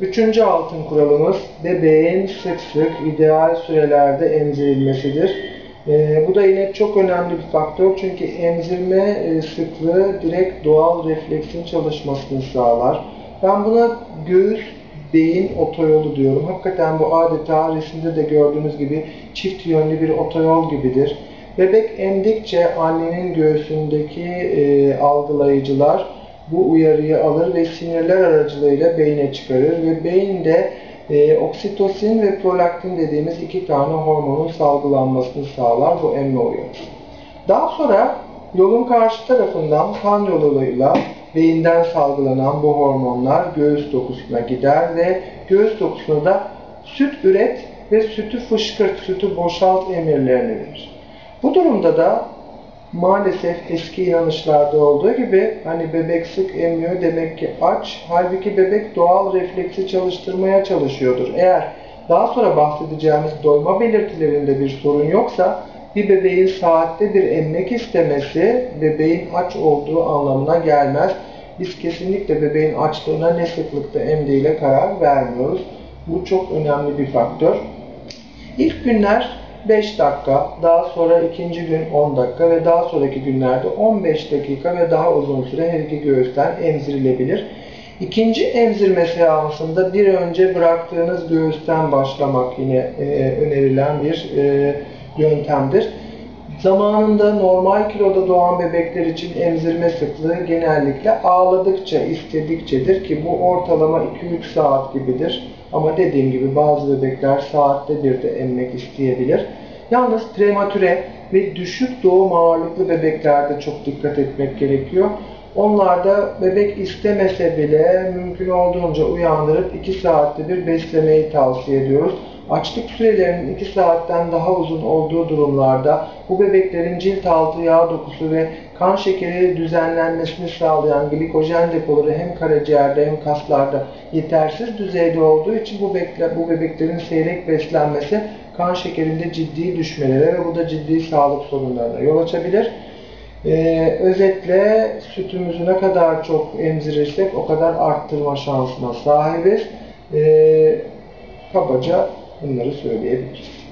Üçüncü altın kuralımız bebeğin sık sık ideal sürelerde emzirilmesidir. Ee, bu da yine çok önemli bir faktör çünkü emzirme e, sıklığı direkt doğal refleksin çalışmasını sağlar. Ben buna göğüs beyin otoyolu diyorum. Hakikaten bu adeta resimde de gördüğünüz gibi çift yönlü bir otoyol gibidir. Bebek emdikçe annenin göğsündeki e, algılayıcılar bu uyarıyı alır ve sinirler aracılığıyla beyne çıkarır ve beyinde e, oksitosin ve prolaktin dediğimiz iki tane hormonun salgılanmasını sağlar bu emme uyarısı. Daha sonra yolun karşı tarafından kan yoluyla beyinden salgılanan bu hormonlar göğüs dokusuna gider ve göğüs dokusuna da süt üret ve sütü fışkırt, sütü boşalt emirlerini verir. Bu durumda da maalesef eski inanışlarda olduğu gibi hani bebek sık emmiyor demek ki aç. Halbuki bebek doğal refleksi çalıştırmaya çalışıyordur. Eğer daha sonra bahsedeceğimiz doyma belirtilerinde bir sorun yoksa bir bebeğin saatte bir emmek istemesi bebeğin aç olduğu anlamına gelmez. Biz kesinlikle bebeğin açlığına ne sıklıkta emdiğiyle karar vermiyoruz. Bu çok önemli bir faktör. İlk günler 5 dakika, daha sonra ikinci gün 10 dakika ve daha sonraki günlerde 15 dakika ve daha uzun süre her iki göğüsten emzirilebilir. İkinci emzirme seansında bir önce bıraktığınız göğüsten başlamak yine e, önerilen bir e, yöntemdir. Zamanında normal kiloda doğan bebekler için emzirme sıklığı genellikle ağladıkça, istedikçedir ki bu ortalama 2-3 saat gibidir. Ama dediğim gibi bazı bebekler saatte bir de emmek isteyebilir. Yalnız prematüre ve düşük doğum ağırlıklı bebeklerde çok dikkat etmek gerekiyor. Onlarda bebek istemese bile mümkün olduğunca uyandırıp 2 saatte bir beslemeyi tavsiye ediyoruz. Açlık sürelerinin 2 saatten daha uzun olduğu durumlarda bu bebeklerin cilt altı yağ dokusu ve kan şekeri düzenlenmesini sağlayan glikojen depoları hem karaciğerde hem kaslarda yetersiz düzeyde olduğu için bu, bebekler, bu bebeklerin seyrek beslenmesi kan şekerinde ciddi düşmelere ve bu da ciddi sağlık sorunlarına yol açabilir. Ee, özetle sütümüzü ne kadar çok emzirirsek o kadar arttırma şansına sahibiz. Ee, kabaca bunları söyleyebiliriz.